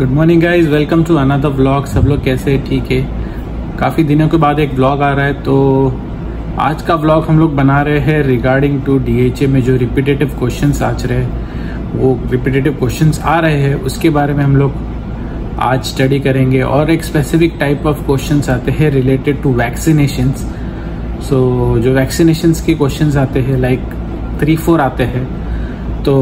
Good morning guys welcome to another vlog सब लोग कैसे ठीक है? काफ़ी दिनों के बाद एक ब्लॉग आ रहा है तो आज का ब्लॉग हम लोग बना रहे हैं रिगार्डिंग टू डीएचए में जो रिपीटेटिव क्वेश्चंस आज रहे हैं। वो रिपीटेटिव क्वेश्चंस आ रहे हैं। उसके बारे में हम लोग आज स्टडी करेंगे और एक स्पेसिफिक टाइप ऑफ़ क्वेश्चंस आते हैं रिलेटेड टू वैक्सीनेशन सो जो वैक्सीनेशन के क्वेश्चंस आते हैं लाइक थ्री फोर आते हैं तो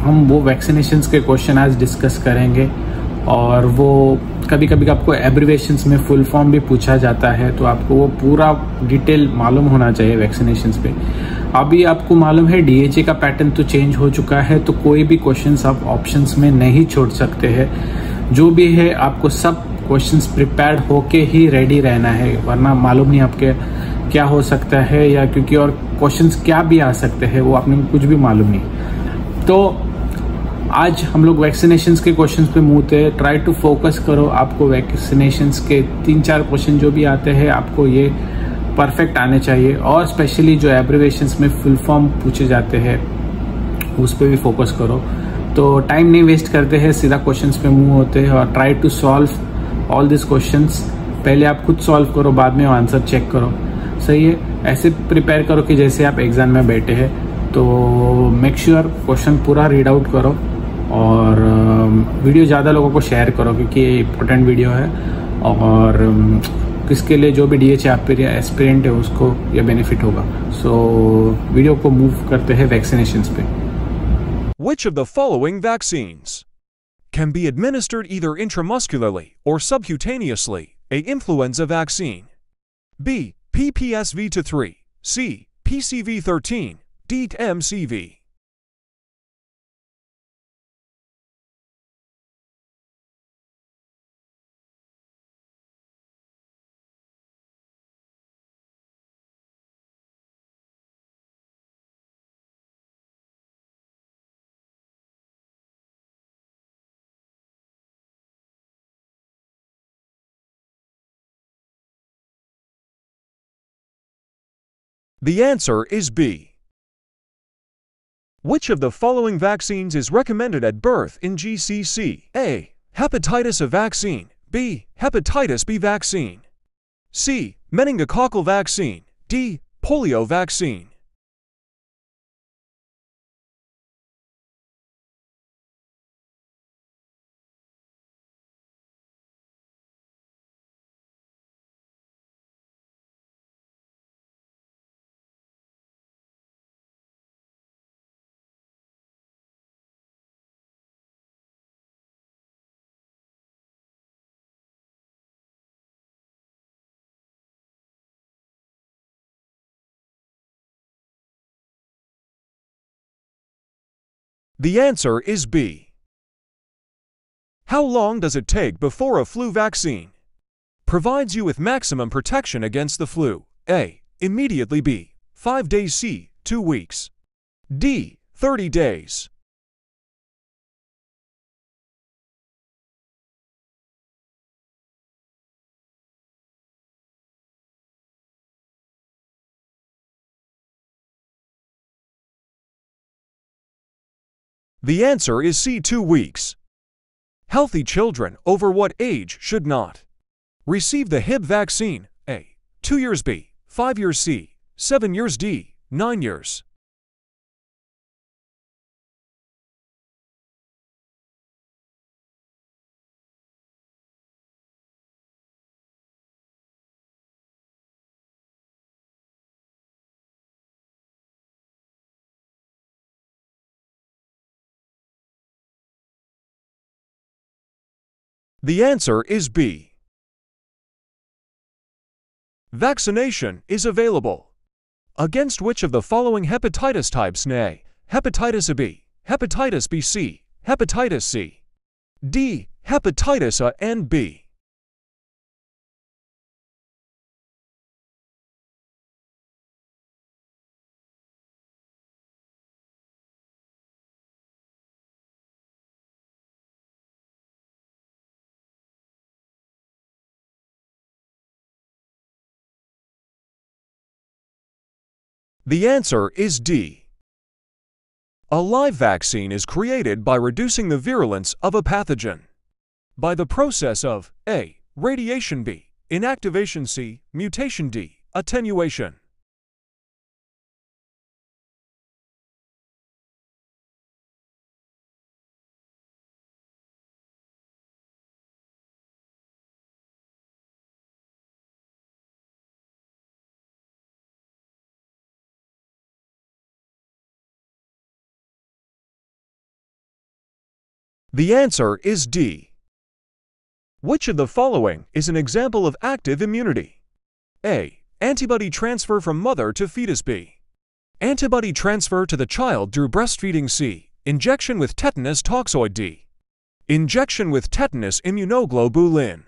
हम वो वैक्सीनेशन के क्वेश्चन आज डिस्कस करेंगे। और वो कभी कभी आपको एब्रीवेशंस में फुल फॉर्म भी पूछा जाता है तो आपको वो पूरा डिटेल मालूम होना चाहिए वैक्सीनेशन पे। अभी आपको मालूम है डीएचए का पैटर्न तो चेंज हो चुका है तो कोई भी क्वेश्चन आप ऑप्शन में नहीं छोड़ सकते हैं। जो भी है, आपको सब क्वेश्चन प्रिपेयर होके ही रेडी रहना है, वरना मालूम नहीं आपके क्या हो सकता है या क्योंकि और क्वेश्चन क्या भी आ सकते हैं, वो आपने कुछ भी मालूम नहीं। तो आज हम लोग वैक्सीनेशन के क्वेश्चन पे मुँह थे ट्राई टू फोकस करो आपको वैक्सीनेशन के तीन चार क्वेश्चन जो भी आते हैं, आपको ये परफेक्ट आने चाहिए। और स्पेशली जो एब्रीवेशन में फुल फॉर्म पूछे जाते हैं, उस पर भी फोकस करो। तो टाइम नहीं वेस्ट करते हैं, सीधा क्वेश्चन पे मुँह होते हैं और try to solve all this question पहले आप खुद सॉल्व करो, बाद में आंसर चेक करो। सही है? ऐसे प्रिपेयर करो कि जैसे आप एग्ज़ाम में बैठे हैं तो मेक श्योर क्वेश्चन पूरा रीड आउट करो। और वीडियो ज़्यादा लोगों को शेयर करो क्योंकि ये इम्पोर्टेंट वीडियो है और किसके लिए जो भी डी एच एस्पिरेंट है उसको ये बेनिफिट होगा सो so, वीडियो को मूव करते हैं वैक्सीनेशन पे Which of the following vaccines can be administered either intramuscularly or subcutaneously? A influenza vaccine. B. PPSV to 3. C. PCV 13. D. MCV. The answer is B. Which of the following vaccines is recommended at birth in GCC? A. Hepatitis A vaccine. B. Hepatitis B vaccine. C. Meningococcal vaccine. D. Polio vaccine. The answer is B. How long does it take before a flu vaccine provides you with maximum protection against the flu? A. Immediately B. 5 days C. 2 weeks. D. 30 days. The answer is C. 2 weeks. Healthy children over what age should not receive the Hib vaccine? A. 2 years B. 5 years C. 7 years D. 9 years. The answer is B. Vaccination is available. Against which of the following hepatitis types nay? Hepatitis B, hepatitis B C, hepatitis C. D. Hepatitis A and B. The answer is D. A live vaccine is created by reducing the virulence of a pathogen. By the process of A. Radiation B. Inactivation C. Mutation D. Attenuation. The answer is D. Which of the following is an example of active immunity? A. Antibody transfer from mother to fetus B. Antibody transfer to the child through breastfeeding C. Injection with tetanus toxoid D. Injection with tetanus immunoglobulin.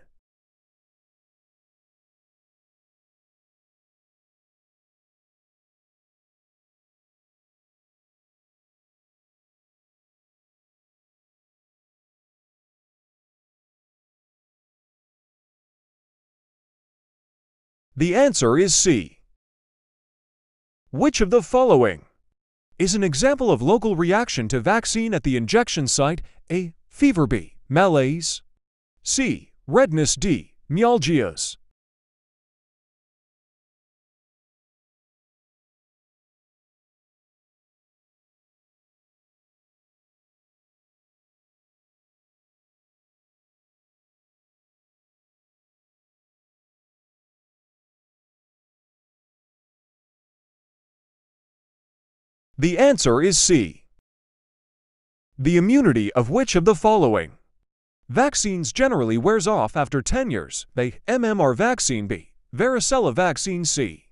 The answer is C. Which of the following is an example of local reaction to vaccine at the injection site A. Fever B. Malaise C. Redness D. Myalgias The answer is C. The immunity of which of the following? Vaccines generally wears off after 10 years. They MMR vaccine B, varicella vaccine C,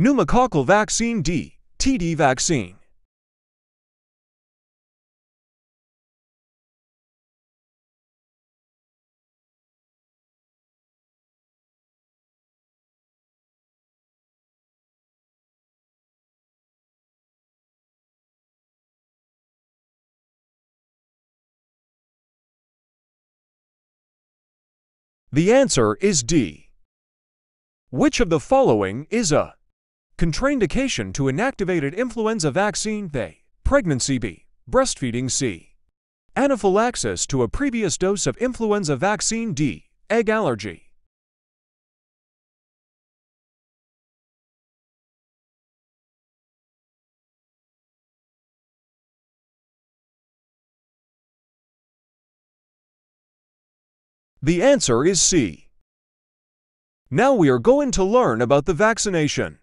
pneumococcal vaccine D, TD vaccine. The answer is D. Which of the following is a contraindication to inactivated influenza vaccine? A, pregnancy B, breastfeeding C, anaphylaxis to a previous dose of influenza vaccine D, egg allergy? The answer is C. Now we are going to learn about the vaccination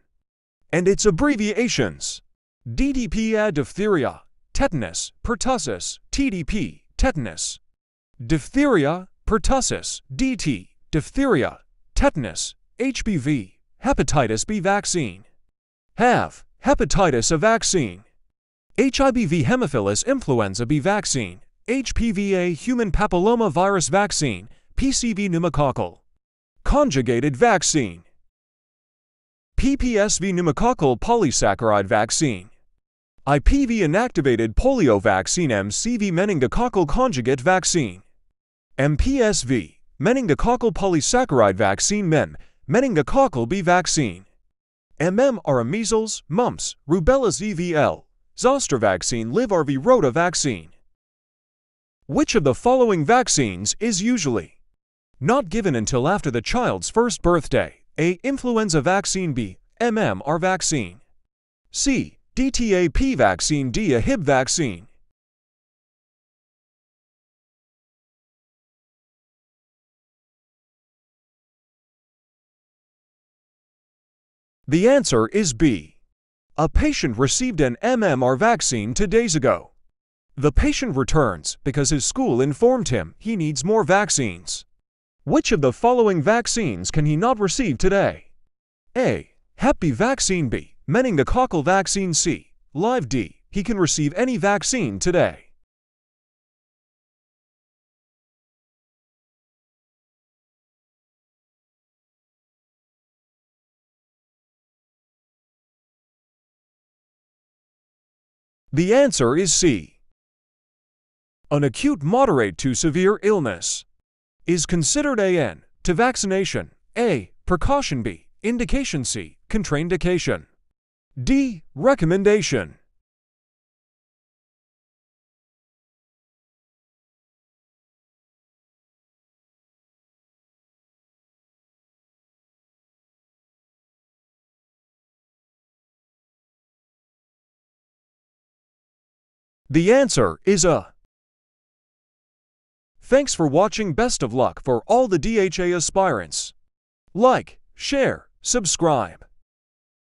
and its abbreviations. DTaP diphtheria, tetanus, pertussis, Tdap, tetanus. Diphtheria, pertussis, DT, diphtheria, tetanus, HPV, hepatitis B vaccine. HepA, hepatitis A vaccine. HIBV Haemophilus influenza B vaccine, HPVA human papilloma virus vaccine, PCV pneumococcal. Conjugated vaccine. PPSV pneumococcal polysaccharide vaccine. IPV inactivated polio vaccine MCV meningococcal conjugate vaccine. MPSV meningococcal polysaccharide vaccine MenB meningococcal B vaccine. MM are measles, mumps, rubella ZVL, zoster vaccine, live RV rota vaccine. Which of the following vaccines is usually not given until after the child's first birthday. A. Influenza vaccine B. MMR vaccine. C. DTaP vaccine D. A Hib vaccine. The answer is B. A patient received an MMR vaccine two days ago. The patient returns because his school informed him he needs more vaccines. Which of the following vaccines can he not receive today? A. Hep B vaccine B, meningococcal vaccine C, live D. He can receive any vaccine today. The answer is C. An acute moderate to severe illness is considered AN to vaccination. A. Precaution B. Indication C. Contraindication. D. Recommendation. The answer is A. Thanks for watching. Best of luck for all the DHA aspirants. Like, share, subscribe.